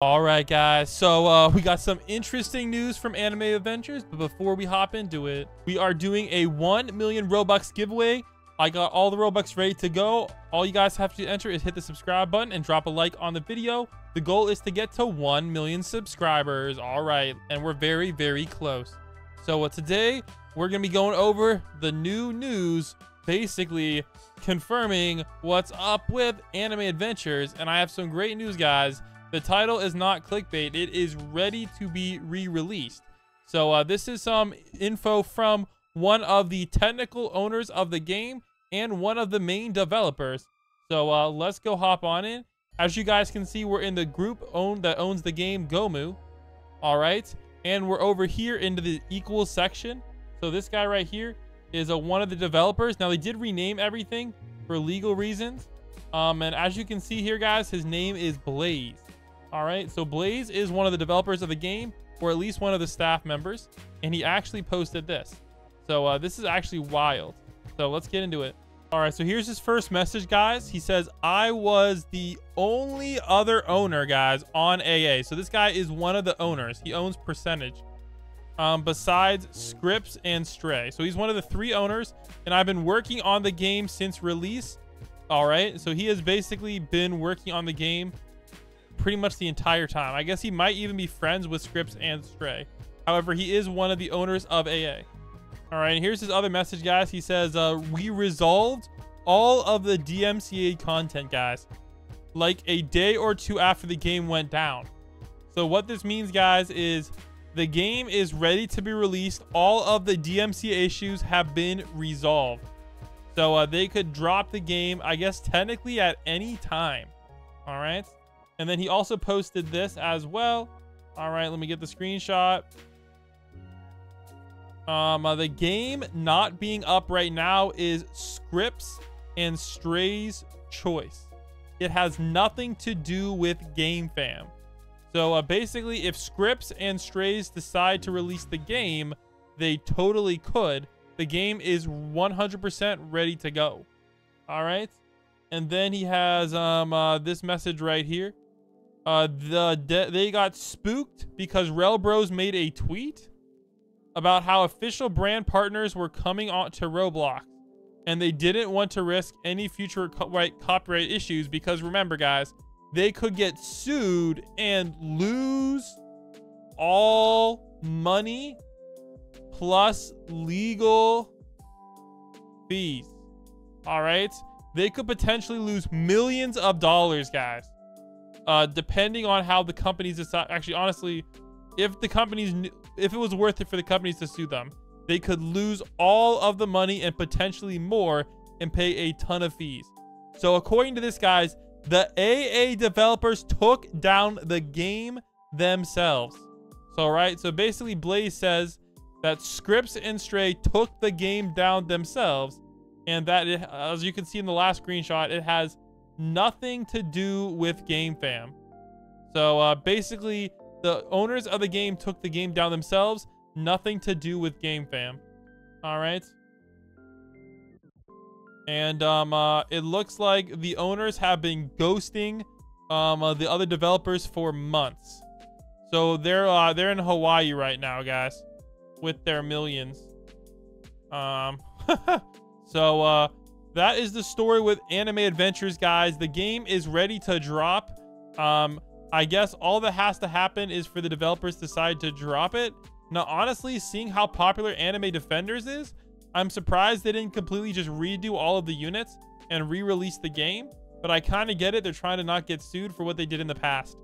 All right, guys. So uh, we got some interesting news from Anime Adventures, but before we hop into it, we are doing a 1 million Robux giveaway. I got all the Robux ready to go. All you guys have to enter is hit the subscribe button and drop a like on the video. The goal is to get to 1 million subscribers. All right, and we're very, very close. So uh, today, we're going to be going over the new news, basically confirming what's up with Anime Adventures. And I have some great news, guys. The title is not clickbait. It is ready to be re-released. So uh, this is some info from one of the technical owners of the game and one of the main developers. So uh, let's go hop on in. As you guys can see, we're in the group owned that owns the game Gomu. All right. And we're over here into the equals section. So this guy right here is a, one of the developers. Now they did rename everything for legal reasons. Um, and as you can see here, guys, his name is Blaze. All right, so Blaze is one of the developers of the game, or at least one of the staff members, and he actually posted this. So uh, this is actually wild. So let's get into it. All right, so here's his first message, guys. He says, I was the only other owner, guys, on AA. So this guy is one of the owners. He owns Percentage. Um, besides Scripps and Stray. So he's one of the three owners, and I've been working on the game since release. All right, so he has basically been working on the game pretty much the entire time. I guess he might even be friends with Scripps and Stray. However, he is one of the owners of AA. All right, here's his other message, guys. He says, uh, we resolved all of the DMCA content, guys, like a day or two after the game went down. So what this means, guys, is the game is ready to be released. All of the DMCA issues have been resolved. So uh, they could drop the game, I guess, technically at any time. All right. And then he also posted this as well. All right, let me get the screenshot. Um, uh, the game not being up right now is Scripps and Stray's choice. It has nothing to do with Game Fam. So uh, basically, if Scripps and Strays decide to release the game, they totally could. The game is 100% ready to go. All right. And then he has um uh, this message right here. Uh, the they got spooked because Rel Bros made a tweet about how official brand partners were coming on to Roblox, and they didn't want to risk any future copyright copyright issues because remember, guys, they could get sued and lose all money plus legal fees. All right, they could potentially lose millions of dollars, guys uh, depending on how the companies decide. Actually, honestly, if the companies, if it was worth it for the companies to sue them, they could lose all of the money and potentially more and pay a ton of fees. So according to this, guys, the AA developers took down the game themselves. So, right. So basically, Blaze says that Scripps and Stray took the game down themselves. And that, it, as you can see in the last screenshot, it has nothing to do with Game Fam. So uh, basically, the owners of the game took the game down themselves. Nothing to do with Game Fam. All right. And um, uh, it looks like the owners have been ghosting um, uh, the other developers for months. So they're uh, they're in Hawaii right now, guys, with their millions. Um, so uh, that is the story with Anime Adventures, guys. The game is ready to drop. Um, I guess all that has to happen is for the developers to decide to drop it. Now, honestly, seeing how popular Anime Defenders is, I'm surprised they didn't completely just redo all of the units and re-release the game. But I kind of get it. They're trying to not get sued for what they did in the past.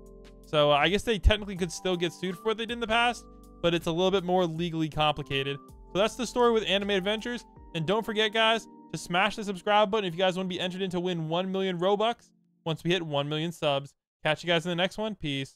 So uh, I guess they technically could still get sued for what they did in the past, but it's a little bit more legally complicated. So that's the story with Anime Adventures. And don't forget, guys, to smash the subscribe button if you guys want to be entered in to win 1 million Robux once we hit 1 million subs. Catch you guys in the next one. Peace.